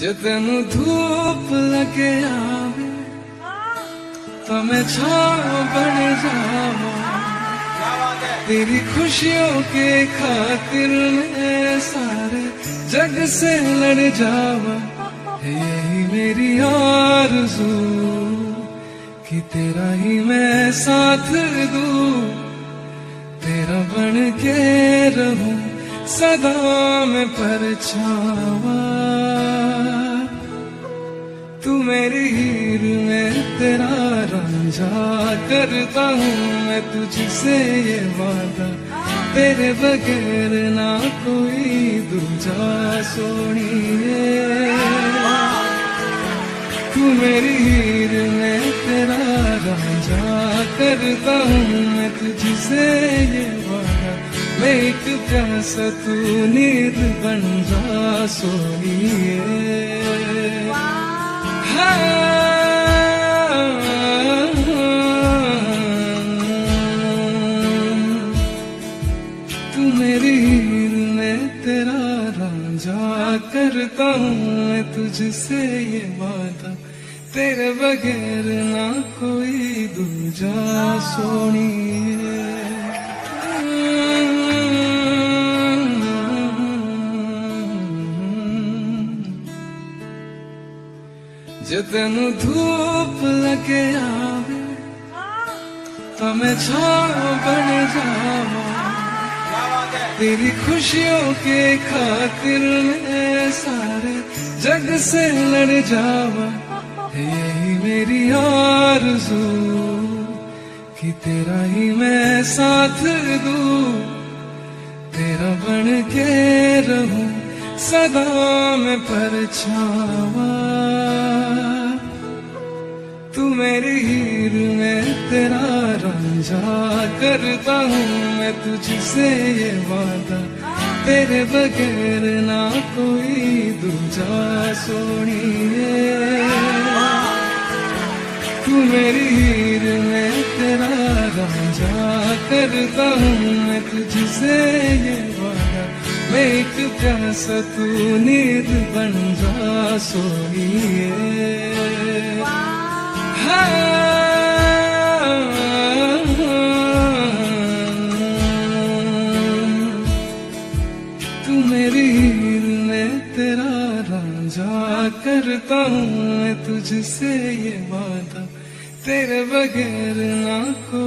ਜੇ ਤੈਨੂੰ ਧੂਪ ਲੱਗੇ ਆਵੇ ਤਾਂ ਮੈਂ ਛਾਂ ਬਣ ਜਾਵਾਂ तेरी खुशियों के खातिर मैं सारे जग से लड़ जावा यही मेरी आरज़ू कि तेरा ही मैं साथ दूं तेरा बन के रहूं सदा मैं परछावा। तू मेरी हीर में तेरा रांझा करता हूँ मैं तुझसे ये वादा। तेरे बगैर ना कोई दूजा सोनिए। तू मेरी हीर में तेरा रांझा करता हूँ मैं तुझसे एक प्यासा तू नींद बन जा, सोनिए। तू मेरी हीर में तेरा रांझा करता हूँ तुझसे ये वादा तेरे बगैर ना कोई दूजा सोनी ਜੇ ਤੈਨੂੰ ਧੂਪ ਲੱਗੇ ਆਵੇ ਤਾਂ ਮੈਂ ਛਾਂ ਬਣ ਜਾਵਾਂ तेरी खुशियों के खातिर मैं सारे जग से लड़ जावा यही मेरी आरज़ू कि तेरा ही मैं साथ दूं तेरा बन के रहूं सदा मैं परछावा रांझा करता हूँ मैं तुझसे ये वादा। तेरे बगैर ना कोई दूजा सोनिए। तू मेरी हीर, में तेरा रांझा करता हूँ मैं तुझसे ये वादा। मैं एक प्यासा तू नींद बन जा सोनिए। तू मेरी हीर में तेरा राजा करता हूँ मैं तुझसे ये वादा। तेरे बगैर ना को